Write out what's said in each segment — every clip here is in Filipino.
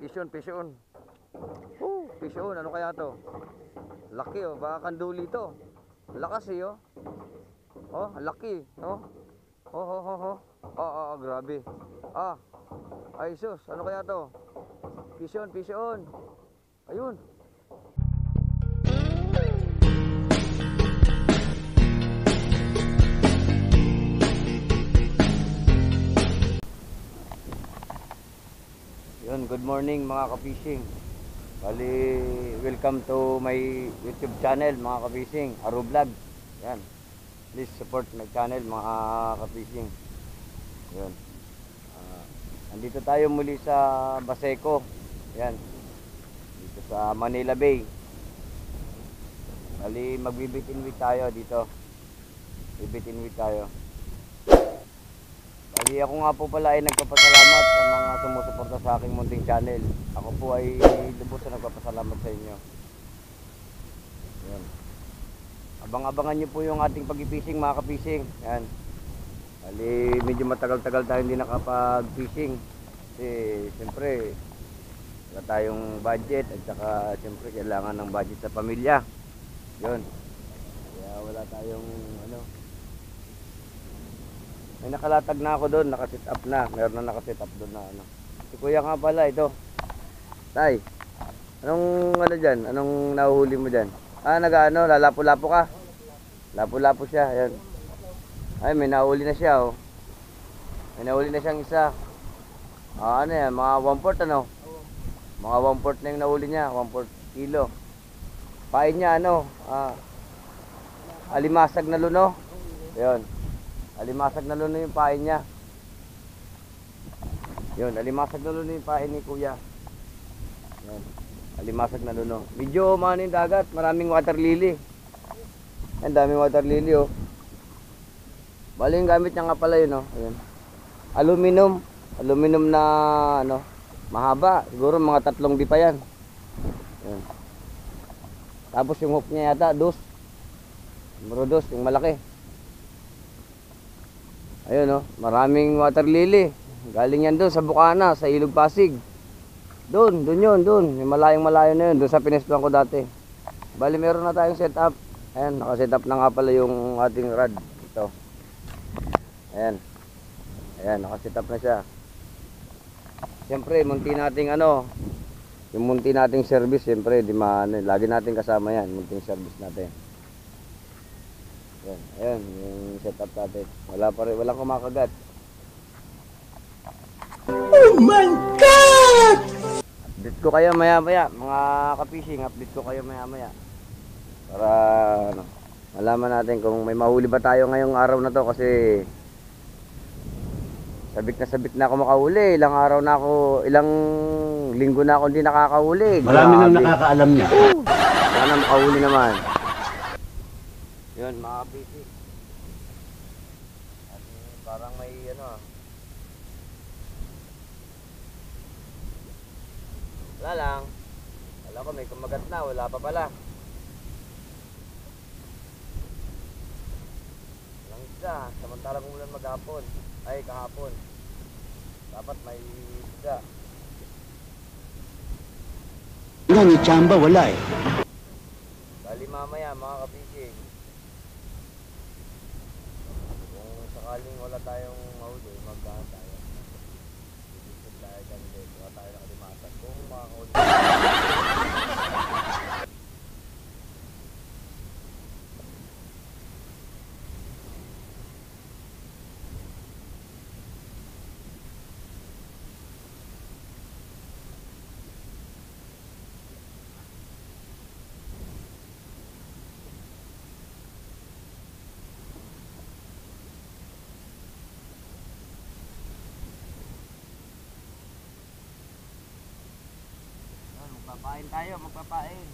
Pisyon, pisyon. Oh, pisyon. Ano kaya to? Laki oh. Baka kanduli to. Lakas eh oh. Oh, laki. Oh. Oh, oh, oh, oh. Ah, ah, ah, grabe. Ah. Ay, sus. Ano kaya to? Pisyon, pisyon. Ayun. Yun, good morning mga ka-fishing. Bali, welcome to my YouTube channel mga ka-fishing, Aro Vlog. Yan. Please support my channel mga ka-fishing. Yun. Ah, andito tayo muli sa Baseco. Yan. Dito sa Manila Bay. Bali, magbibitin week tayo dito. Bibitin week tayo. Bali ako nga po pala ay nagpapasalamat sa mga sumusuporta sa aking munting channel. Ako po ay lubos na nagpapasalamat sa inyo. Yan. Abang-abangan niyo po yung ating pag-fishing mga ka-fishing. Yan. Bali medyo matagal-tagal tayo hindi nakapag-fishing. Kasi siyempre wala tayong budget at saka siyempre kailangan ng budget sa pamilya. Yun. Kaya wala tayong ano, may nakalatag na ako doon, nakasit up na. Meron na nakasit up doon na ano. Si kuya nga pala ito. Tay, anong ano dyan? Anong nahuhuli mo dyan? Ah, nag-ano, lalapo-lapo ka? Lapo-lapo siya, ayan. Ay, may nahuli na siya, oh. May nahuli na siyang isa. Ah, ano yan, mga 1 port ano? Mga 1 port na yung nahuli niya, 1 port kilo. Pain niya, ano, ah, alimasag na luno. Ayun. Alimasag na luno yung pain niya. Yun, alimasag na luno yung pain ni kuya. Yun. Alimasag na luno. Medyo umano yung dagat, maraming water lily. Ang daming water lily oh. Bali yung gamit niya nga pala yun oh. Ayun. Aluminum. Aluminum na ano, mahaba. Siguro mga tatlong di pa yan. Yun. Tapos yung hook niya yata, dos. Numero dos, yung malaki. Ayun oh, maraming water lily. Galing yan doon sa Bukana, sa Ilog Pasig. Doon, doon yun, doon. Yung malayong malayo na yun, doon sa pinestuan ko dati. Bali, meron na tayong setup. Ayan, nakaset up na nga pala yung ating rod. Ito. Ayan. Ayan, nakaset up na siya. Siyempre, munti nating ano, yung munti nating service, siyempre, di ma, ano, lagi nating kasama yan, munting service natin. Ayan, ayan, yung setup natin. Wala pa rin, walang kumakagat. Update ko kayo maya maya, mga ka-fishing, update ko kayo maya maya. Para ano, malaman natin kung may mahuli ba tayo ngayong araw na to kasi sabik na sabik na ako makahuli. Ilang araw na ako, ilang linggo na ako hindi nakakahuli. Marami nang nakakaalam niya. Sana makahuli naman. Yun, mga busy. At parang may ano ah. Wala lang. Alam ko may kumagat na, wala pa pala. Walang isda, samantalang umulan maghapon. Ay, kahapon. Dapat may isda. Nga ni Chamba, wala eh. Bali mamaya mga ka-fishing. Kung sakaling wala tayong mahuli, magkaan tayo. Bibisip tayo dyan ulit. Wala tayo nakalimatan. Kung makakahuli. Yan, magpapain tayo, magpapain.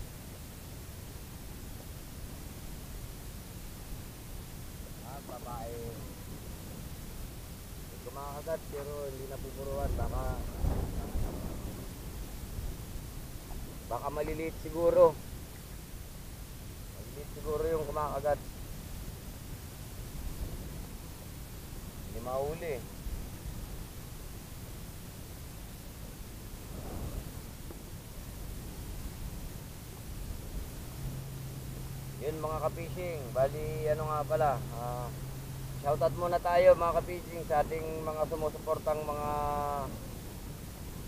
Papain. May kumakagat pero hindi napupuruan. Baka baka maliliit siguro. Maliliit siguro yung kumakagat. Hindi mahuli. Yun mga ka-fishing, bali ano nga pala, ah, shoutout muna tayo mga ka-fishing sa ating mga sumusuportang mga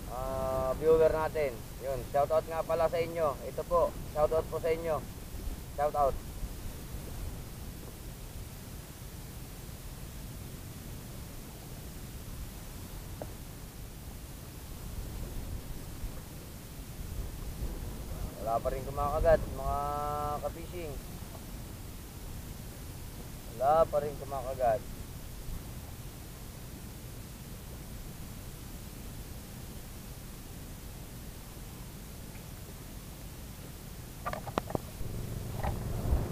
ah, viewer natin. Yun, shoutout nga pala sa inyo. Ito po, shoutout po sa inyo. Shoutout. Wala pa rin kumakagat, mga ka-fishing. Wala pa rin kumakagat.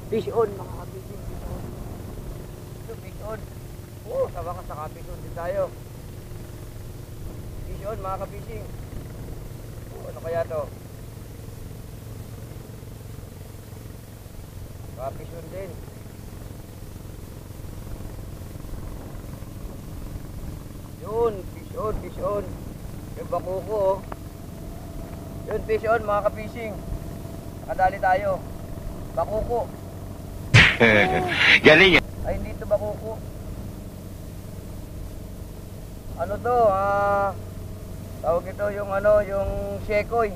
Fish on, mga ka-fishing. Fish on. Ito, fish on. Oo, sa wakas naka-fish on din tayo. Fish on, mga ka-fishing. Oo, ano kaya to? Fish on din. Yun, fish on, fish on. Yung bakuko, oh. Yun, fish on, mga ka-fishing. Nakadali tayo. Bakuko. Galing yan. Ay, hindi ito bakuko. Ano to, ah... tawag ito yung ano, yung shekoy.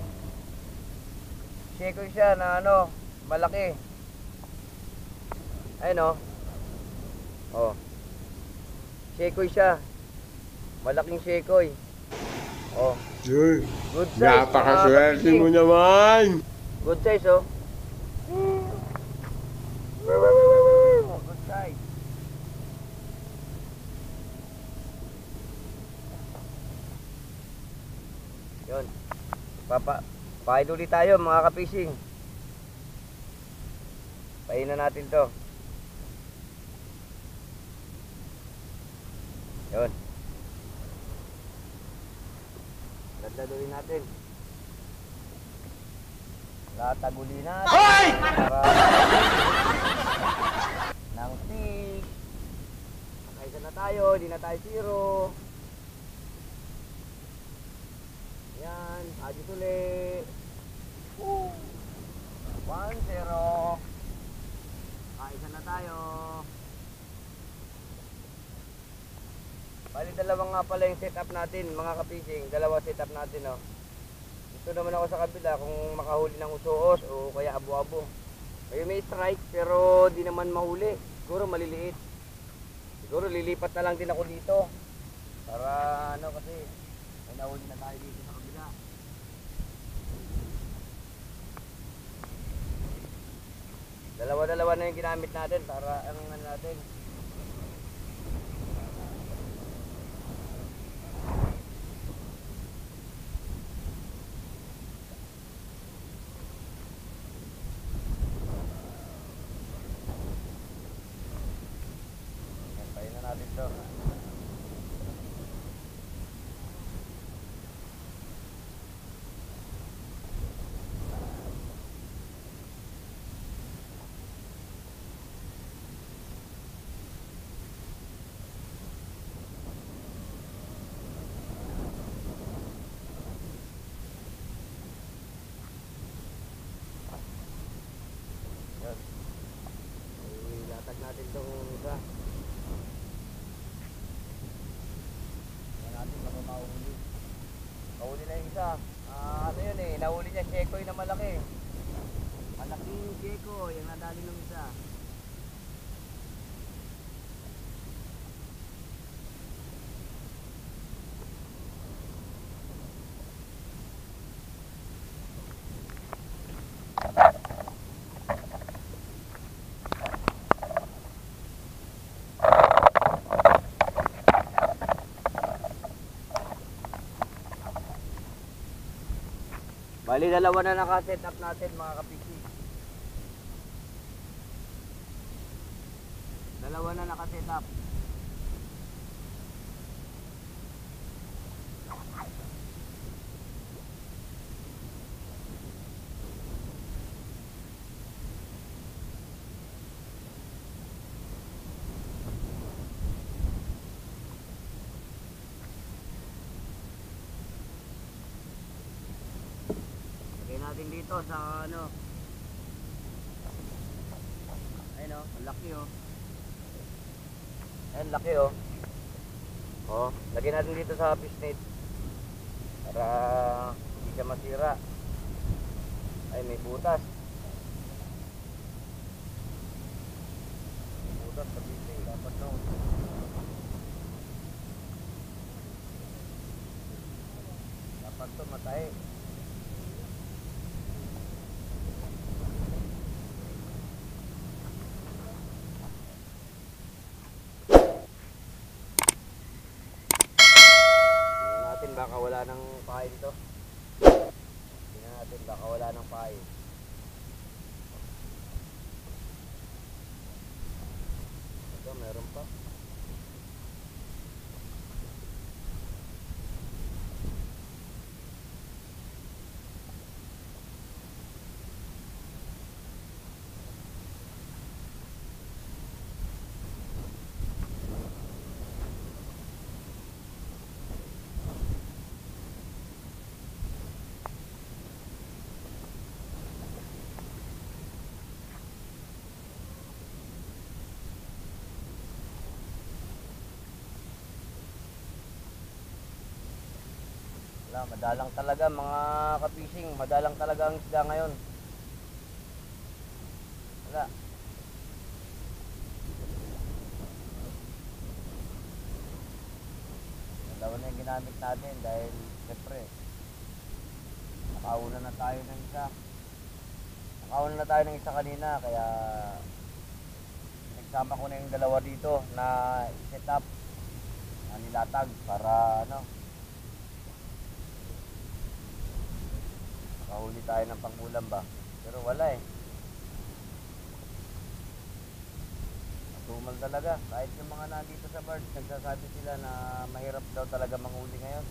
Shekoy siya na ano, malaki. Ayun oh. Oh. Shekoy siya. Malaking shekoy. Oh. Dude, Good size. napakaswerte mo naman. Good size, oh. Good size. Yun. Papa, pahin ulit tayo mga kapising. Pahin na natin to. Yun. Dagdaguin natin. Tataguli natin. Hoy! Para ng fish. Nakaisa na tayo, di na tayo zero. Yan, adis uli. Woo! 1-0. Kaisa na tayo. Bali dalawa nga pala yung setup natin, mga kapising. Dalawa setup natin, oh. Dito naman ako sa kabila kung makahuli ng usuos o kaya abo-abo. May may strike pero di naman mahuli. Siguro maliliit. Siguro lilipat na lang din ako dito. Para ano kasi may nahuli na tayo dito sa kabila. Dalawa-dalawa na yung ginamit natin para ang ano natin. Tayo na natin to. Yan. Ilatag natin tong isa. Tingnan natin baka mahuli. Mahuli na yung isa. Ah, ano yun shekoy na malaki. Malaking shekoy, yung nadali ng isa. Bali, dalawa na naka-set up natin mga kapisi. Dalawa na naka-set up. Lagay natin dito sa ano. Ayun oh, ang laki oh. Ayun, laki oh. Oh, lagyan natin dito sa fish net. Para hindi siya masira. Ay, may butas. May butas sa fish net. Dapat no. Dapat to matay. Tingnan natin baka wala ng pain to. Tingnan natin baka wala ng pain. Ito meron pa. Wala, madalang talaga mga kapising. Madalang talaga ang isda ngayon. Wala. Dalawa na yung ginamit natin dahil siyempre nakauna na tayo ng isa. Nakauna na tayo ng isa kanina kaya nagsama ko na yung dalawa dito na set up na nilatag para ano Mahuli tayo ng pangulam ba? Pero wala eh. Matumal talaga. Kahit yung mga nandito sa bird, nagsasabi sila na mahirap daw talaga manghuli ngayon.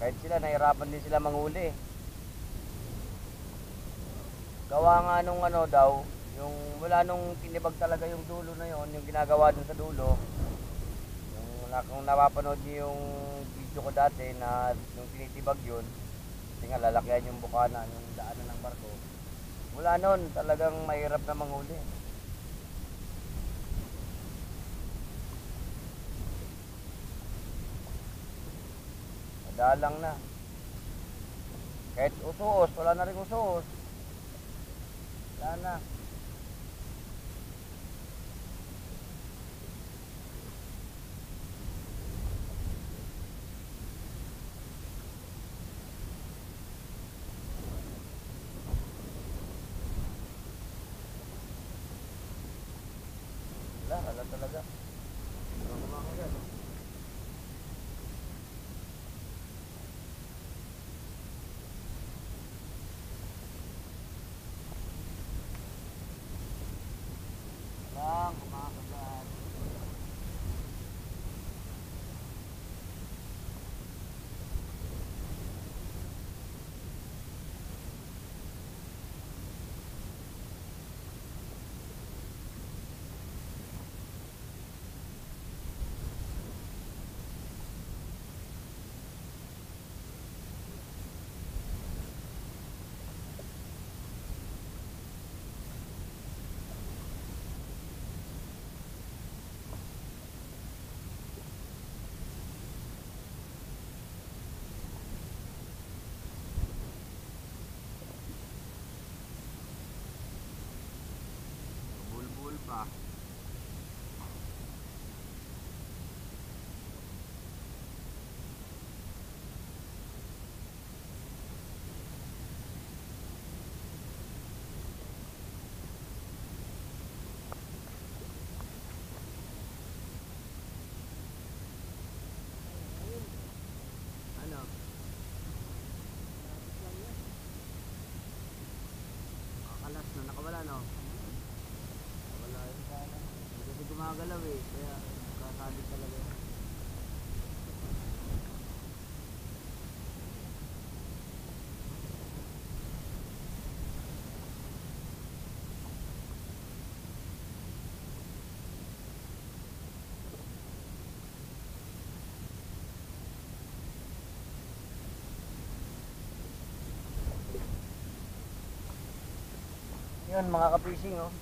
Kahit sila, nahirapan din sila manghuli. Gawa nga nung ano daw, yung wala nung tinibag talaga yung dulo na yon, yung ginagawa dun sa dulo. Yung kung napapanood niyo yung video ko dati na yung tinitibag yun, kasi nga lalakyan yung bukana, yung daanan ng barko. Mula noon, talagang mahirap na manghuli. Madalang na. Kahit usuos, wala na rin usuos. Wala na. Gumagalaw eh. Kaya kakali talaga. yun. Mga ka-fishing oh.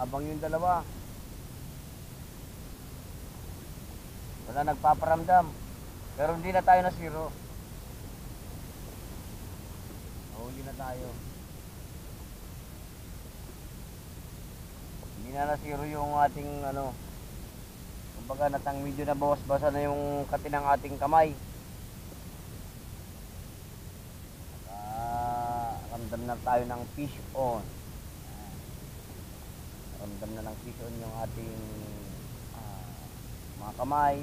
Abang yung dalawa. Wala nagpaparamdam. Pero hindi na tayo na zero. Nahuli na tayo. Hindi na na zero yung ating ano. Kumbaga natang medyo na bawas basa na yung katinang ating kamay. Ah, ramdam na tayo ng fish on. Ramdam na ng fish on yung ating ah, mga kamay.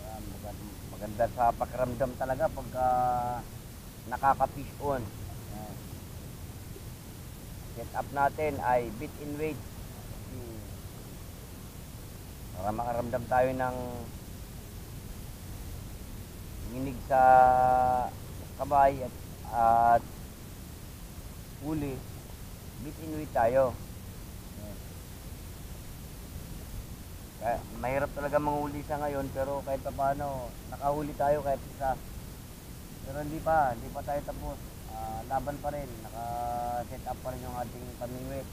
Ayan, maganda, maganda sa pakiramdam talaga pagka nakaka-fish. Ayan. Set up natin ay bit in weight. Para makaramdam tayo ng nginig sa kamay at, at huli. Bit in weight tayo. Kaya, mahirap talaga manghuli sa ngayon pero kahit pa paano nakahuli tayo kahit isa. Pero hindi pa, hindi pa tayo tapos. Ah, laban pa rin, naka-set up pa rin yung ating pamingwit.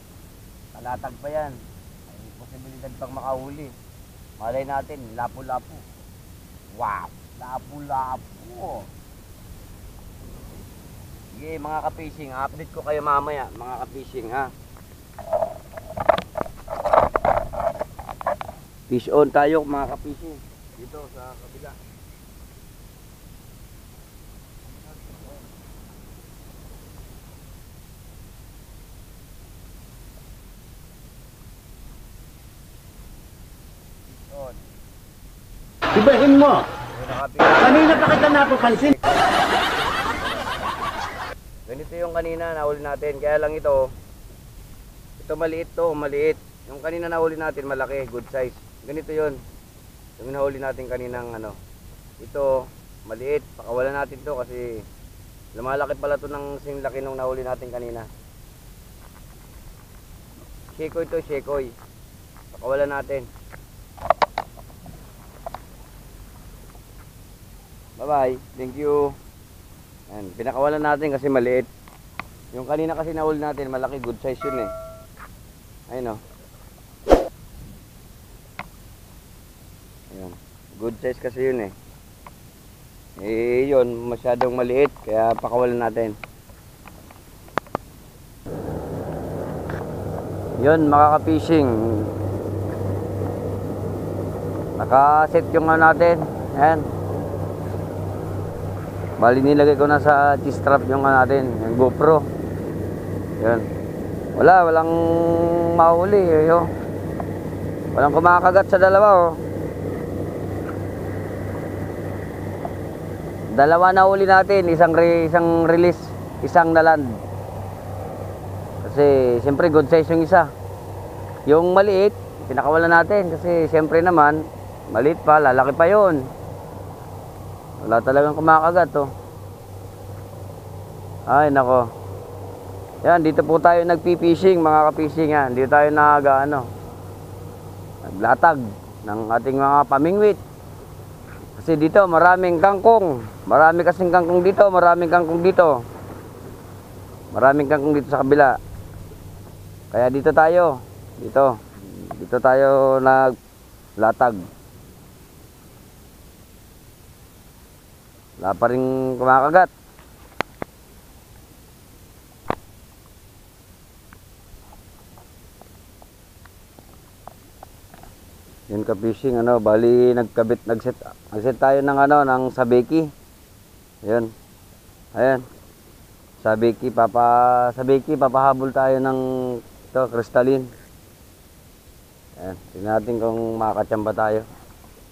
Kalatag pa yan. May posibilidad pang makahuli. Malay natin, lapu-lapu. Wow! Lapu-lapu! Sige mga ka-fishing, update ko kayo mamaya mga ka-fishing ha. Fish on tayo mga ka-fishing. Dito sa kabila. Ibahin mo. Kanina pa kita napapansin. Ganito yung kanina nahuli natin. Kaya lang ito, ito maliit to, maliit. Yung kanina nahuli natin malaki, good size. Ganito yon Yung nahuli natin kaninang ano. Ito, maliit. Pakawalan natin to kasi lumalaki pala to ng sing laki nung nahuli natin kanina. Shekoy to, shekoy. Pakawalan natin. Bye-bye. Thank you. Yan, pinakawalan natin kasi maliit. Yung kanina kasi nahuli natin, malaki, good size yun eh. Ayun o. Ayun. Good size kasi yun eh. Eh, yun, masyadong maliit, kaya pakawalan natin. Yun, makaka-fishing. Nakaset yung ano natin. Ayan. Bali nilagay ko na sa G-strap yung ano natin, yung GoPro. Yun. Wala, walang mahuli. Eh, oh. Walang kumakagat sa dalawa, oh. Dalawa na uli natin, isang re, isang release, isang naland. Kasi siyempre good size yung isa. Yung maliit, pinakawalan natin kasi siyempre naman maliit pa, lalaki pa 'yon. Wala talagang kumakagat oh. Ay nako. Yan, dito po tayo nagpi-fishing, mga ka-fishing yan. Dito tayo nag ano, naglatag ng ating mga pamingwit. Kasi dito maraming kangkong. Marami kasing kangkong dito, maraming kangkong dito. Maraming kangkong dito sa kabila. Kaya dito tayo. Dito. Dito tayo naglatag. Wala pa rin kumakagat. Yun ka fishing ano, bali nagkabit nagset nagset tayo ng ano ng sabeki. Ayun. Ayan. Sabeki papa sabeki papahabol tayo ng to crystalline. Ayan, tingnan natin kung makakatsamba tayo.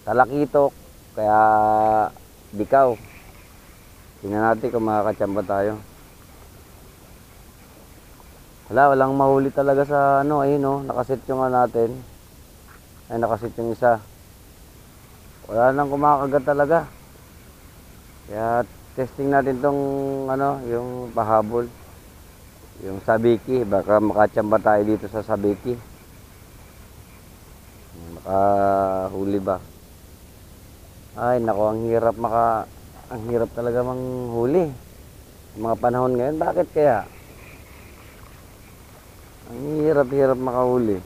Talakitok kaya bikaw. Tingnan natin kung makakatsamba tayo. Wala, walang mahuli talaga sa ano, ayun oh, nakaset yung ano natin. Ay, nakasit yung isa. Wala nang kumakagat talaga. Kaya testing natin tong ano, yung pahabol. Yung sabiki, baka makatsamba tayo dito sa sabiki. Makahuli ba? Ay, nako, ang hirap maka ang hirap talaga manghuli. Mga panahon ngayon, bakit kaya? Ang hirap-hirap makahuli.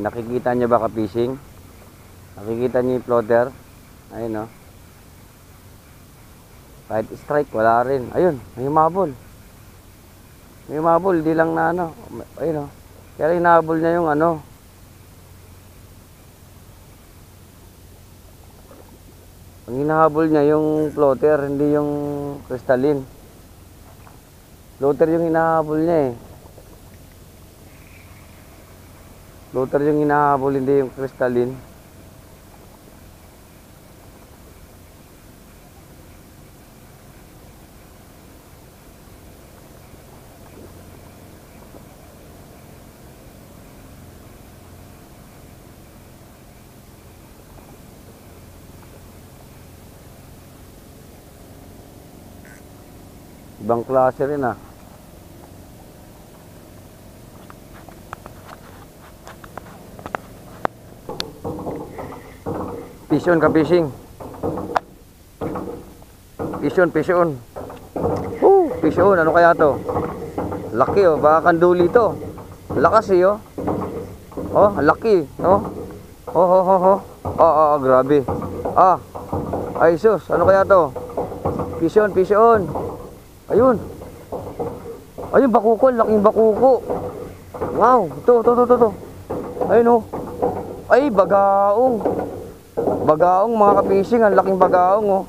Nakikita niyo ba ka-fishing? Nakikita niyo yung floater? Ayun no. Kahit strike, wala rin. Ayun, may humabol. May humabol, di lang na ano. Ayun no. Kaya hinahabol niya yung ano. Ang hinahabol niya yung floater, hindi yung crystalline. Floater yung hinahabol niya eh. Floater yung hinahabol, hindi yung crystalline. Ibang klase rin ah. Pisyon ka fishing. Pisyon, pisyon. Oh, pisyon. Ano kaya to? Laki oh. Baka kanduli to. Lakas eh oh. Oh, laki. Oh. Oh, oh, oh, oh. Ah, ah, ah, grabe. Ah. Ay, sus. Ano kaya to? Pisyon, pisyon. Ayun. Ayun, bakuko. Laking bakuko. Wow. Ito, ito, ito. ito. Ayun oh. Ay, bagaong. Bagaong mga kapising, ang laking bagaong oh.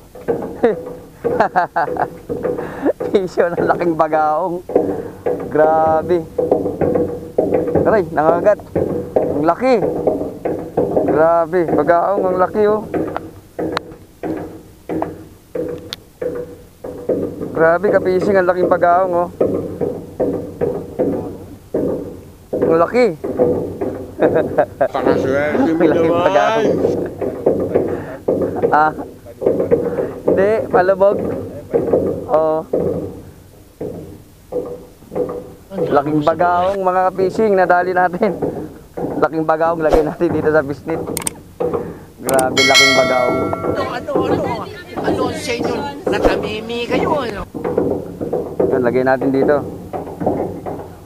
Pisyo ng laking bagaong. Grabe. Aray, nangagat. Ang laki. Grabe, bagaong ang laki oh. Grabe kapising, ang laking bagaong oh. Ang laki. Pakaswerte mo naman. Ah. Hindi, palubog. Oo. Laking bagaong mga kapising, nadali natin. Laking bagaong lagay natin dito sa bisnit. Grabe, laking bagaong. Ano, ano, ano? Ano sa inyo? Nakamimi kayo, ano? Yun, lagay natin dito.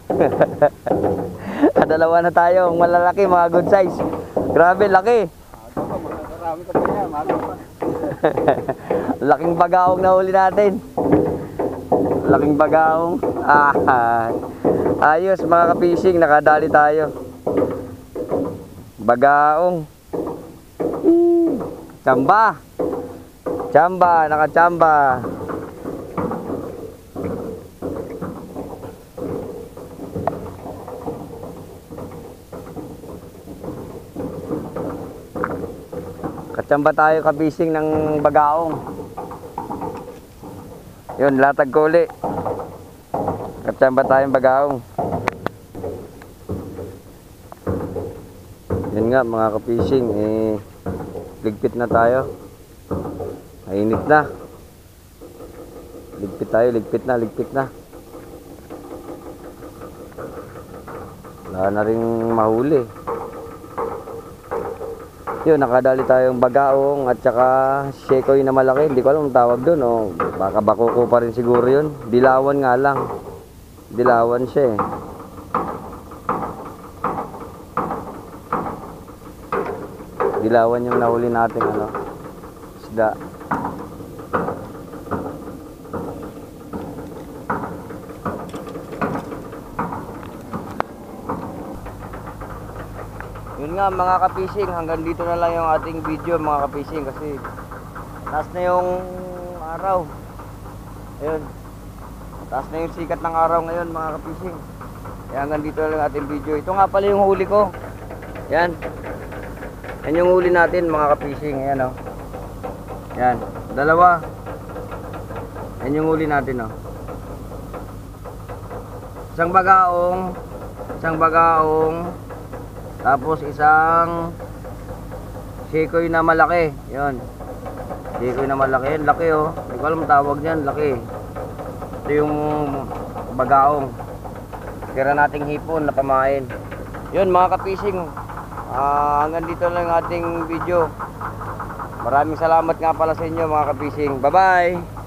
Dalawa na tayo, malalaki, mga good size. Grabe, laki. Laking bagaong na huli natin. Laking bagaong. Ah, ayos mga kapising, nakadali tayo. Bagaong. Hmm, Tsamba. Tsamba, nakatsamba. Katsamba tayo kabising ng bagaong. Yun, latag ko uli. Katsamba tayong bagaong. Yun nga mga kapising, eh, ligpit na tayo. Mainit na. Ligpit tayo, ligpit na, ligpit na. Wala na rin mahuli. Yun, nakadali tayong bagaong at saka shekoy na malaki. Hindi ko alam ang tawag doon. O, baka bakuko pa rin siguro yun. Dilawan nga lang. Dilawan siya eh. Dilawan yung nahuli natin ano. Isda. Yun nga mga kapising, hanggang dito na lang yung ating video mga kapising kasi taas na yung araw. Ayun. Taas na yung sikat ng araw ngayon mga kapising. Kaya hanggang dito na lang ating video. Ito nga pala yung huli ko. Yan. Yan yung huli natin mga kapising. Ayan o. Oh. Yan. Dalawa. Yan yung huli natin o. Oh. Isang bagaong. Isang bagaong. Tapos isang sikoy na malaki. Yun. Sikoy na malaki. Laki oh. Hindi ko alam tawag niyan. Laki. Ito yung bagaong. Tira nating hipon na pamain. Yun mga kapising. Ah, hanggang dito lang ating video. Maraming salamat nga pala sa inyo mga kapising. Bye-bye!